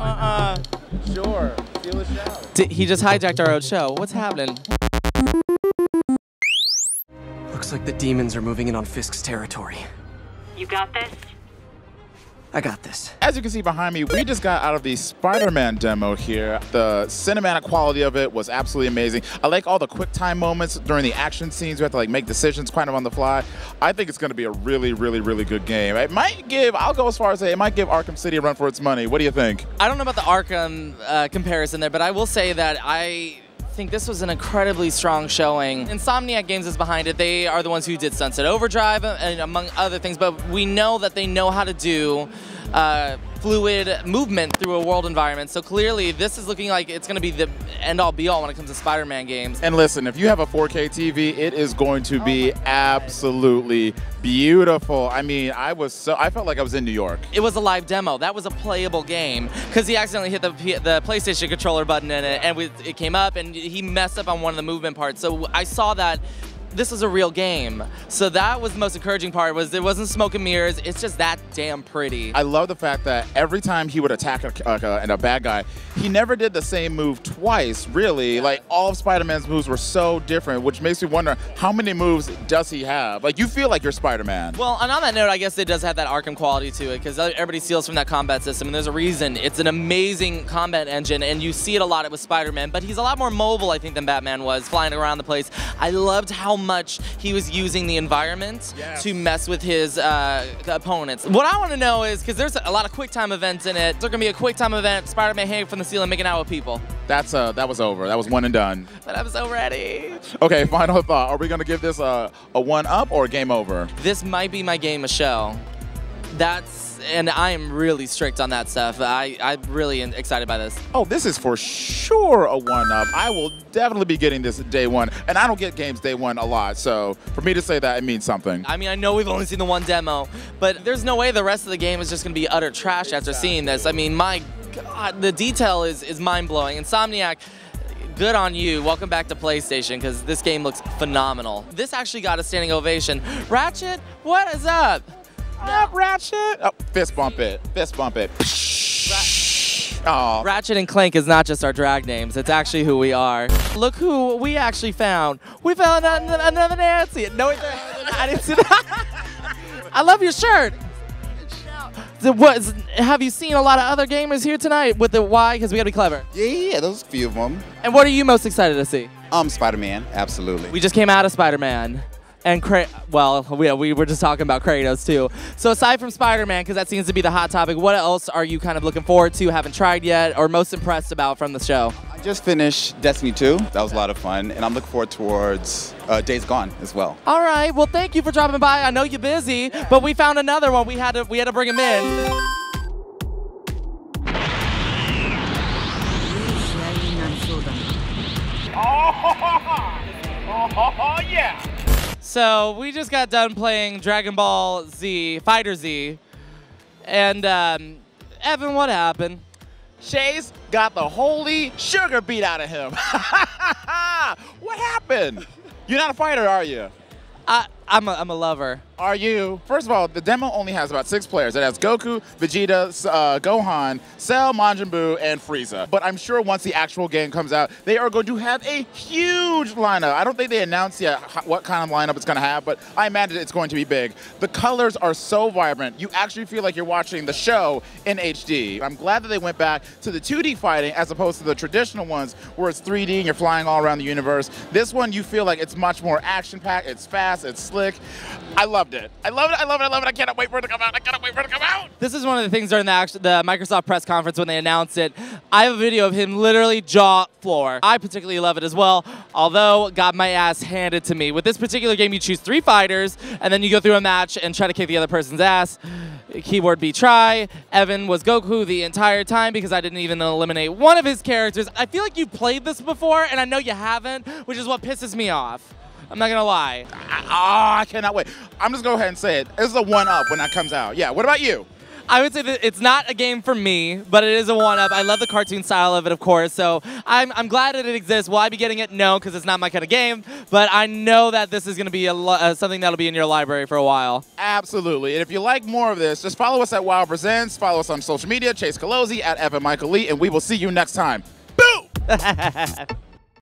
Uh-uh. Sure. Feel a shout. D- he just hijacked our own show. What's happening? Looks like the demons are moving in on Fisk's territory. You got this? I got this. As you can see behind me, we just got out of the Spider-Man demo here. The cinematic quality of it was absolutely amazing. I like all the quick time moments during the action scenes. We have to like make decisions kind of on the fly. I think it's going to be a really, really, really good game. It might give, I'll go as far as say, it might give Arkham City a run for its money. What do you think? I don't know about the Arkham uh, comparison there, but I will say that I think this was an incredibly strong showing. Insomniac Games is behind it. They are the ones who did Sunset Overdrive and among other things, but we know that they know how to do uh, fluid movement through a world environment. So clearly, this is looking like it's going to be the end-all be-all when it comes to Spider-Man games. And listen, if you have a 4K TV, it is going to oh be absolutely beautiful. I mean, I was so I felt like I was in New York. It was a live demo. That was a playable game because he accidentally hit the P- the PlayStation controller button in it, and we, it came up, and he messed up on one of the movement parts. So I saw that this is a real game. So that was the most encouraging part was it wasn't smoke and mirrors. It's just that damn pretty. I love the fact that every time he would attack a, a, a, a bad guy, he never did the same move twice, really. Like, all of Spider-Man's moves were so different, which makes me wonder, how many moves does he have? Like, you feel like you're Spider-Man. Well, and on that note, I guess it does have that Arkham quality to it because everybody steals from that combat system, and there's a reason. It's an amazing combat engine, and you see it a lot with Spider-Man, but he's a lot more mobile, I think, than Batman was, flying around the place. I loved how much he was using the environment Yes. to mess with his uh, opponents. What I want to know is, because there's a lot of quick time events in it, there's going to be a quick time event, Spider-Man hanging from the ceiling making out with people. That's uh, that was over. That was one and done. But I'm so ready. Okay, final thought. Are we gonna give this a, a one up or a game over? This might be my game Michelle. That's, and I am really strict on that stuff. I, I'm really excited by this. Oh, this is for sure a one up. I will definitely be getting this day one, and I don't get games day one a lot. So for me to say that, it means something. I mean, I know we've only seen the one demo, but there's no way the rest of the game is just going to be utter trash after seeing this. I mean, my God, the detail is, is mind blowing. Insomniac, good on you. Welcome back to PlayStation because this game looks phenomenal. This actually got a standing ovation. Ratchet, what is up? Up, Ratchet. Oh, fist bump it. Fist bump it. Oh, Ratchet and Clank is not just our drag names, it's actually who we are. Look who we actually found. We found an- another Nancy. No, it's- I didn't see that. I love your shirt. The- What, have you seen a lot of other gamers here tonight with the why? Because we gotta be clever. Yeah, yeah, those few of them. And what are you most excited to see? Um, Spider-Man, absolutely. We just came out of Spider-Man. And Kra- well, we, we were just talking about Kratos too. So aside from Spider-Man, because that seems to be the hot topic, what else are you kind of looking forward to, haven't tried yet, or most impressed about from the show? I just finished Destiny 2. That was a lot of fun, and I'm looking forward towards uh, Days Gone as well. All right. Well, thank you for dropping by. I know you're busy, but we found another one. We had to we had to bring him in. So we just got done playing Dragon Ball Z, Fighter Z, and um, Evan, what happened? Chase got the holy sugar beat out of him. what happened? You're not a fighter, are you? I, I'm a, I'm a lover. Are you? First of all, the demo only has about six players. It has Goku, Vegeta, uh, Gohan, Cell, Majin Buu, and Frieza. But I'm sure once the actual game comes out, they are going to have a huge lineup. I don't think they announced yet what kind of lineup it's going to have, but I imagine it's going to be big. The colors are so vibrant. You actually feel like you're watching the show in HD. I'm glad that they went back to the 2D fighting as opposed to the traditional ones where it's 3D and you're flying all around the universe. This one, you feel like it's much more action-packed. It's fast. It's slick. I loved it. I love it. I love it. I love it. I cannot wait for it to come out. I cannot wait for it to come out. This is one of the things during the, act- the Microsoft press conference when they announced it. I have a video of him literally jaw floor. I particularly love it as well, although got my ass handed to me. With this particular game, you choose three fighters, and then you go through a match and try to kick the other person's ass. Keyword be try. Evan was Goku the entire time because I didn't even eliminate one of his characters. I feel like you've played this before, and I know you haven't, which is what pisses me off. I'm not gonna lie. Oh, I cannot wait. I'm just going to go ahead and say it. This is a one up when that comes out. Yeah. What about you? I would say that it's not a game for me, but it is a one-up. I love the cartoon style of it, of course, so I'm, I'm glad that it exists. Will I be getting it? No, because it's not my kind of game, but I know that this is going to be a uh, something that'll be in your library for a while. Absolutely. And if you like more of this, just follow us at WOW Presents, follow us on social media, Chase Kolozsi, at Evan Michael Lee, and we will see you next time. Boo!